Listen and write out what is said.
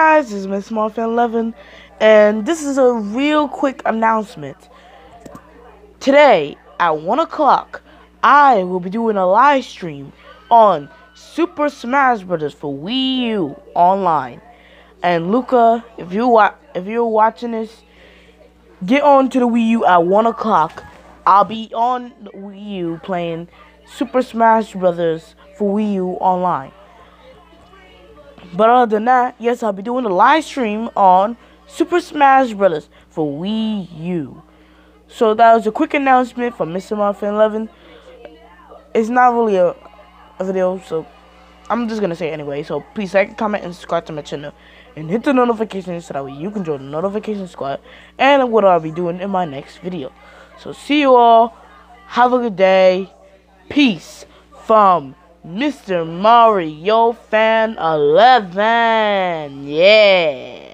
guys, this is Miss Fan 11, and this is a real quick announcement. Today, at 1 o'clock, I will be doing a live stream on Super Smash Bros. for Wii U online. And Luca, if you wa if you're watching this, get on to the Wii U at 1 o'clock. I'll be on the Wii U playing Super Smash Bros. for Wii U online. But other than that, yes, I'll be doing a live stream on Super Smash Bros. for Wii U. So that was a quick announcement from Mr. Mario Fan 11. It's not really a, a video, so I'm just gonna say it anyway. So please like, comment, and subscribe to my channel, and hit the notifications so that way you can join the notification squad and what I'll be doing in my next video. So see you all. Have a good day. Peace from Mr. Mario Fan 11. Yeah.